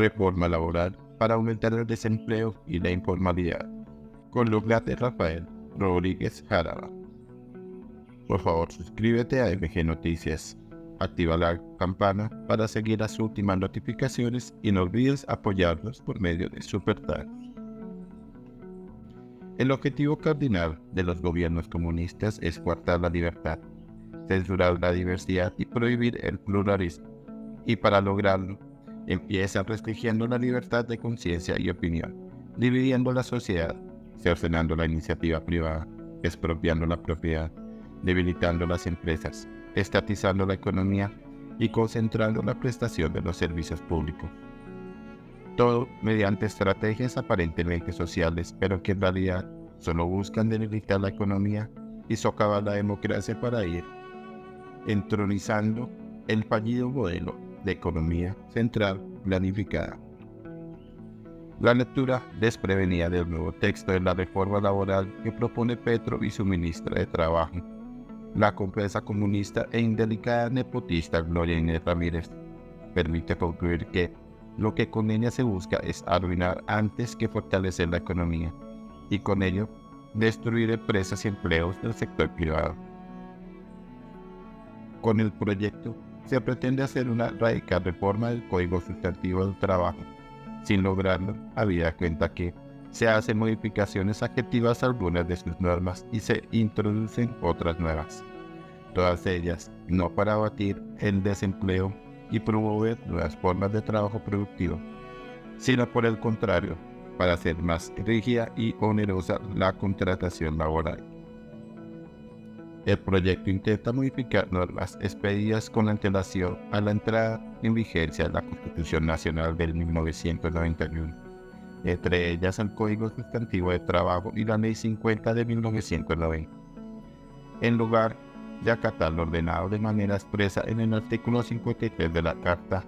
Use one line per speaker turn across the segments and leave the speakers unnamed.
Reforma laboral para aumentar el desempleo y la informalidad. Columna de Rafael Rodríguez Jaraba. Por favor, suscríbete a MG Noticias. Activa la campana para seguir las últimas notificaciones y no olvides apoyarnos por medio de Super El objetivo cardinal de los gobiernos comunistas es coartar la libertad, censurar la diversidad y prohibir el pluralismo. Y para lograrlo, empieza restringiendo la libertad de conciencia y opinión, dividiendo la sociedad, cercenando la iniciativa privada, expropiando la propiedad, debilitando las empresas, estatizando la economía y concentrando la prestación de los servicios públicos. Todo mediante estrategias aparentemente sociales, pero que en realidad solo buscan debilitar la economía y socavar la democracia para ir entronizando el fallido modelo de economía central planificada. La lectura desprevenida del nuevo texto de la reforma laboral que propone Petro y su ministra de Trabajo, la compresa comunista e indelicada nepotista Gloria Inés Ramírez, permite concluir que lo que con ella se busca es arruinar antes que fortalecer la economía y con ello destruir empresas y empleos del sector privado. Con el proyecto se pretende hacer una radical reforma del Código Sustantivo del Trabajo. Sin lograrlo, habida cuenta que se hacen modificaciones adjetivas a algunas de sus normas y se introducen otras nuevas. Todas ellas no para abatir el desempleo y promover nuevas formas de trabajo productivo, sino por el contrario, para hacer más rígida y onerosa la contratación laboral. El proyecto intenta modificar normas expedidas con antelación a la entrada en vigencia de la Constitución Nacional del 1991, entre ellas el Código Sustantivo de Trabajo y la Ley 50 de 1990. En lugar de acatar lo ordenado de manera expresa en el artículo 53 de la Carta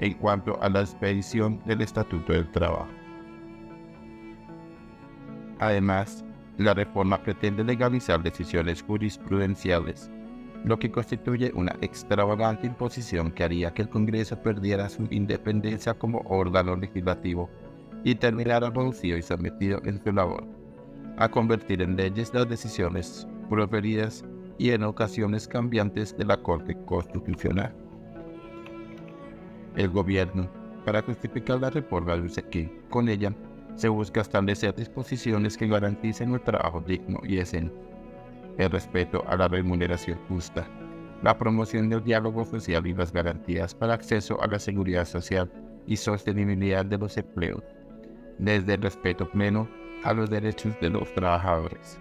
en cuanto a la expedición del Estatuto del Trabajo. Además, la reforma pretende legalizar decisiones jurisprudenciales, lo que constituye una extravagante imposición que haría que el Congreso perdiera su independencia como órgano legislativo y terminara reducido y sometido en su labor, a convertir en leyes las decisiones proferidas y en ocasiones cambiantes de la Corte Constitucional. El gobierno, para justificar la reforma, dice que, con ella, se busca establecer disposiciones que garanticen un trabajo digno y decente, el respeto a la remuneración justa, la promoción del diálogo social y las garantías para acceso a la seguridad social y sostenibilidad de los empleos, desde el respeto pleno a los derechos de los trabajadores.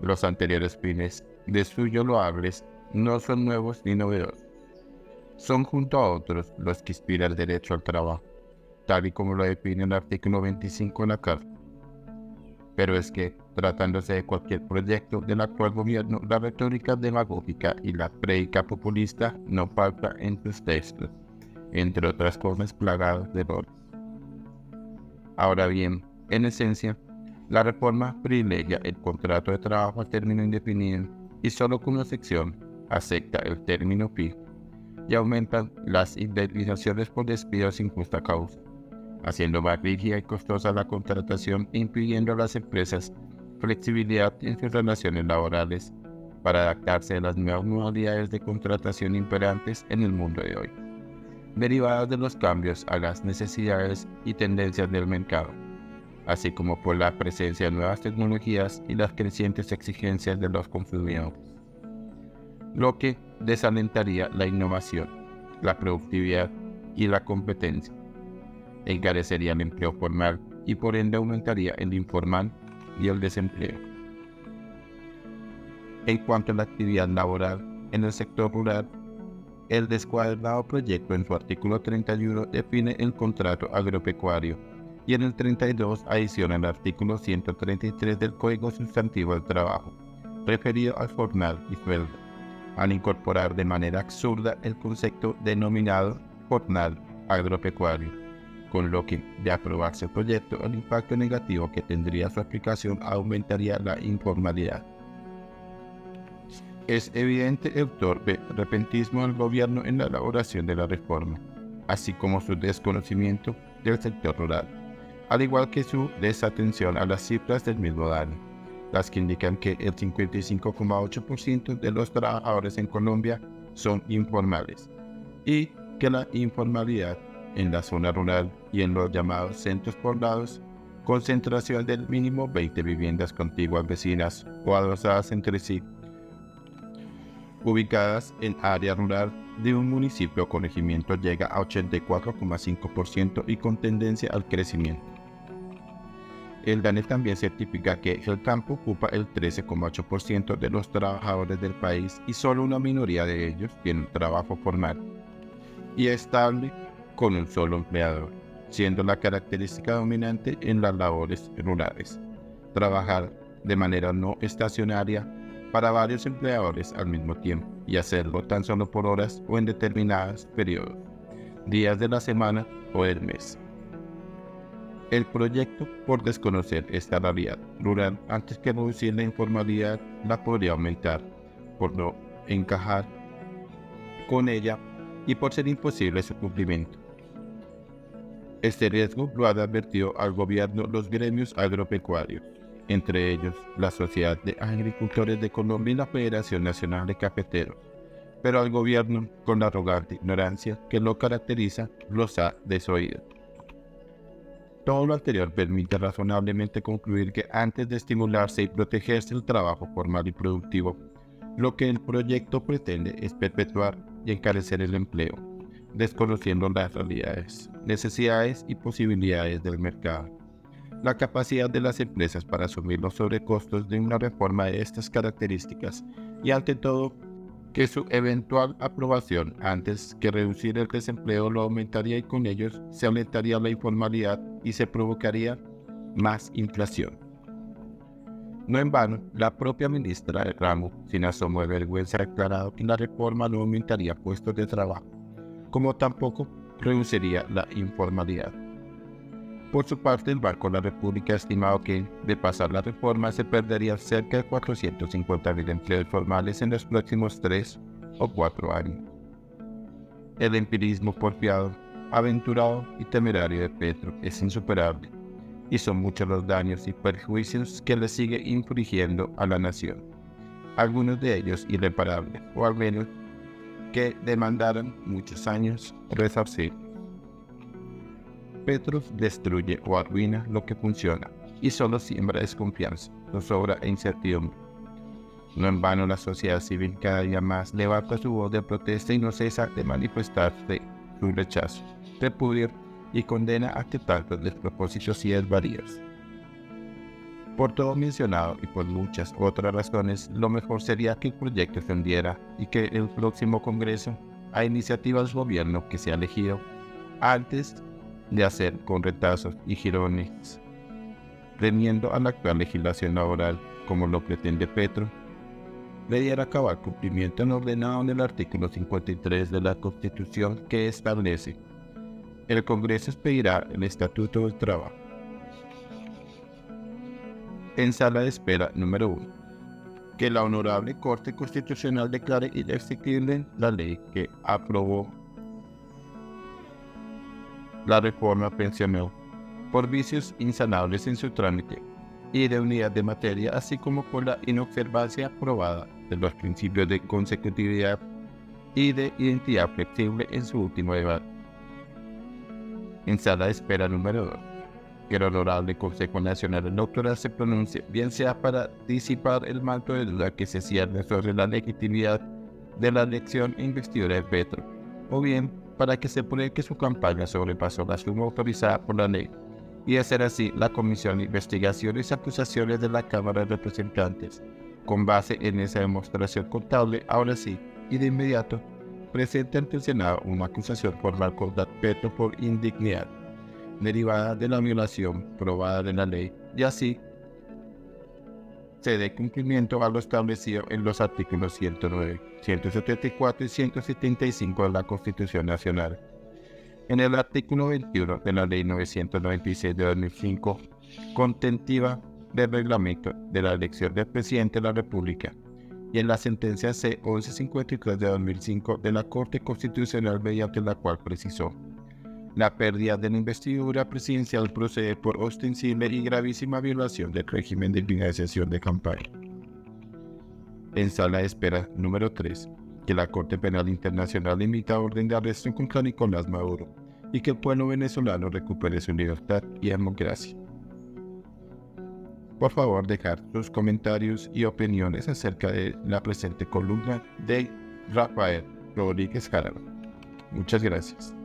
Los anteriores fines de suyo loables no son nuevos ni novedosos. Son junto a otros los que inspiran el derecho al trabajo tal y como lo define el artículo 25 de la Carta. Pero es que, tratándose de cualquier proyecto del actual gobierno, la retórica demagógica y la prédica populista no falta en sus textos, entre otras cosas plagadas de errores. Ahora bien, en esencia, la reforma privilegia el contrato de trabajo a término indefinido y solo con una sección acepta el término fijo y aumentan las indemnizaciones por despido sin justa causa haciendo más rígida y costosa la contratación e impidiendo a las empresas flexibilidad en sus relaciones laborales para adaptarse a las nuevas modalidades de contratación imperantes en el mundo de hoy, derivadas de los cambios a las necesidades y tendencias del mercado, así como por la presencia de nuevas tecnologías y las crecientes exigencias de los consumidores, lo que desalentaría la innovación, la productividad y la competencia encarecería el empleo formal y por ende aumentaría el informal y el desempleo. En cuanto a la actividad laboral en el sector rural, el descuadrado proyecto en su artículo 31 define el contrato agropecuario y en el 32 adiciona el artículo 133 del Código Sustantivo del Trabajo, referido al jornal y sueldo, al incorporar de manera absurda el concepto denominado jornal agropecuario con lo que, de aprobarse el proyecto, el impacto negativo que tendría su aplicación aumentaría la informalidad. Es evidente el torpe repentismo del gobierno en la elaboración de la reforma, así como su desconocimiento del sector rural, al igual que su desatención a las cifras del mismo daño, las que indican que el 55,8% de los trabajadores en Colombia son informales y que la informalidad en la zona rural y en los llamados centros poblados, concentración del mínimo 20 viviendas contiguas vecinas o adosadas entre sí, ubicadas en área rural de un municipio o corregimiento llega a 84,5% y con tendencia al crecimiento. El DANE también certifica que el campo ocupa el 13,8% de los trabajadores del país y solo una minoría de ellos tienen trabajo formal y estable con un solo empleador, siendo la característica dominante en las labores rurales. Trabajar de manera no estacionaria para varios empleadores al mismo tiempo y hacerlo tan solo por horas o en determinados periodos, días de la semana o del mes. El proyecto, por desconocer esta realidad rural antes que reducir la informalidad, la podría aumentar, por no encajar con ella y por ser imposible su cumplimiento. Este riesgo lo han advertido al gobierno los gremios agropecuarios, entre ellos la Sociedad de Agricultores de Colombia y la Federación Nacional de Cafeteros, pero al gobierno, con la arrogante ignorancia que lo caracteriza, los ha desoído. Todo lo anterior permite razonablemente concluir que antes de estimularse y protegerse el trabajo formal y productivo, lo que el proyecto pretende es perpetuar y encarecer el empleo, desconociendo las realidades, necesidades y posibilidades del mercado la capacidad de las empresas para asumir los sobrecostos de una reforma de estas características y ante todo que su eventual aprobación antes que reducir el desempleo lo aumentaría y con ellos se aumentaría la informalidad y se provocaría más inflación. No en vano, la propia ministra del ramo, sin asomo de vergüenza, ha declarado que la reforma no aumentaría puestos de trabajo, como tampoco reduciría la informalidad. Por su parte, el Banco de la República ha estimado que, de pasar la reforma, se perderían cerca de 450.000 empleos formales en los próximos 3 o 4 años. El empirismo porfiado, aventurado y temerario de Petro es insuperable, y son muchos los daños y perjuicios que le sigue infligiendo a la nación, algunos de ellos irreparables, o al menos que demandaron muchos años resarcir. Petro destruye o arruina lo que funciona y solo siembra desconfianza, zozobra e incertidumbre. No en vano la sociedad civil cada día más levanta su voz de protesta y no cesa de manifestarse su rechazo, repudio y condena ante tantos despropósitos y desvaríos. Por todo mencionado y por muchas otras razones, lo mejor sería que el proyecto se hundiera y que el próximo Congreso, a iniciativa del gobierno que sea elegido, antes de hacer con retazos y girones, premiendo a la actual legislación laboral como lo pretende Petro, le diera acabar cumplimiento en ordenado en el artículo 53 de la Constitución que establece el Congreso expedirá el Estatuto del Trabajo. En sala de espera número 1. Que la Honorable Corte Constitucional declare inexequible la ley que aprobó la reforma pensional por vicios insanables en su trámite y de unidad de materia, así como por la inobservancia probada de los principios de consecutividad y de identidad flexible en su último debate. En sala de espera número 2, que el honorable Consejo Nacional Electoral se pronuncie, bien sea para disipar el manto de duda que se cierne sobre la legitimidad de la elección e investidura de Petro, o bien para que se pruebe que su campaña sobrepasó la suma autorizada por la ley y hacer así la Comisión de Investigaciones y Acusaciones de la Cámara de Representantes. Con base en esa demostración contable, ahora sí, y de inmediato, presente ante el Senado una acusación formal contra Petro por indignidad, derivada de la violación probada de la ley, y así se dé cumplimiento a lo establecido en los artículos 109, 174 y 175 de la Constitución Nacional. En el artículo 21 de la Ley 996 de 2005, contentiva del reglamento de la elección del presidente de la República, y en la sentencia C 1153 de 2005 de la Corte Constitucional mediante la cual precisó La pérdida de la investidura presidencial procede por ostensible y gravísima violación del régimen de financiación de campaña. En sala de espera número 3, que la Corte Penal Internacional emita orden de arresto contra Nicolás Maduro y que el pueblo venezolano recupere su libertad y democracia. Por favor, dejar sus comentarios y opiniones acerca de la presente columna de Rafael Rodríguez Jaraba. Muchas gracias.